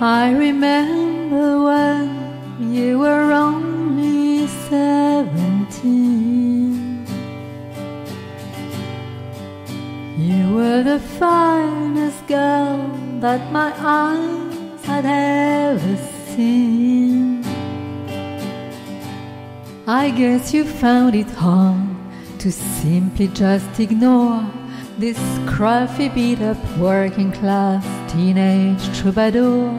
I remember when you were only seventeen. You were the finest girl that my eyes had ever seen. I guess you found it hard to simply just ignore this scruffy beat up working class teenage troubadour.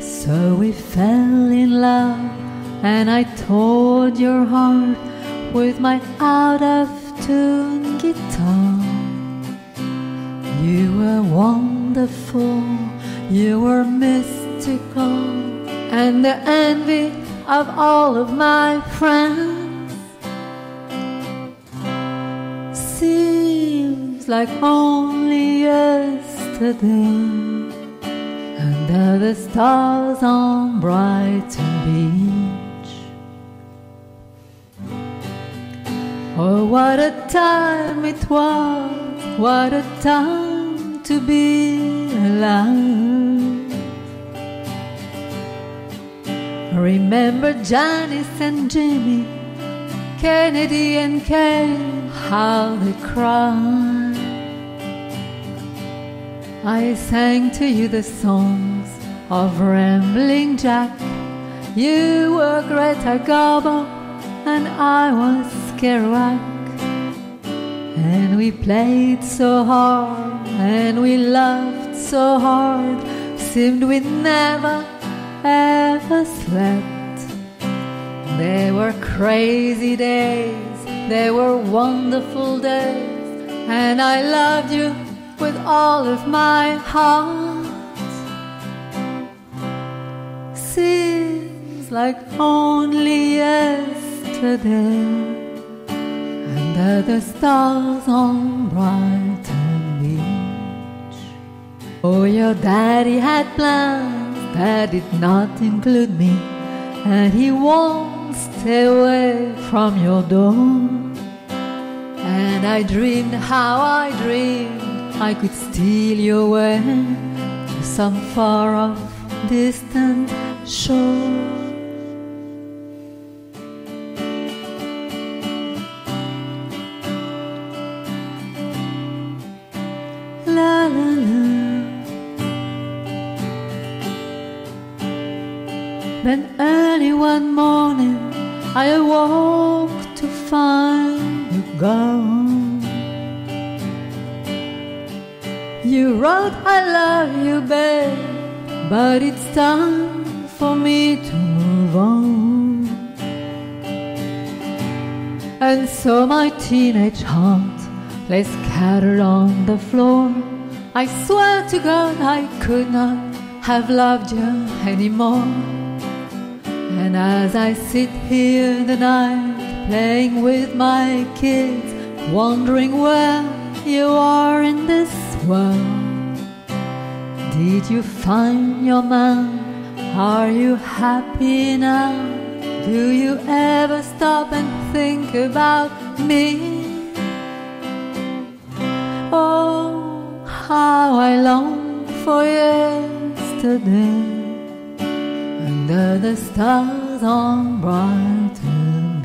So we fell in love, and I tore your heart with my out of tune guitar. You were wonderful, you were mystical, and the envy of all of my friends. Seems like only yesterday, under the stars on Brighton Beach. Oh, what a time it was, what a time to be alive. Remember Janis and Jimi, Kennedy and Kay, how they cried. I sang to you the songs of Rambling Jack. You were Greta Garbo, and I was Kerouac. And we played so hard, and we loved so hard, seemed we never ever slept. They were crazy days, they were wonderful days, and I loved you with all of my heart. Seems like only yesterday, under the stars on Brighton Beach. Oh, your daddy had plans that did not include me, and he won't stay away from your door. And I dreamed how I dreamed I could steal you away to some far off distant shore. La la la. Then early one morning I awoke to find you gone. You wrote I love you, babe, but it's time for me to move on. And so my teenage heart lay scattered on the floor. I swear to God I could not have loved you anymore. And as I sit here in the night, playing with my kids, wondering where you are in this world. Did you find your man? Are you happy now? Do you ever stop and think about me? Oh, how I long for yesterday under the stars on Brighton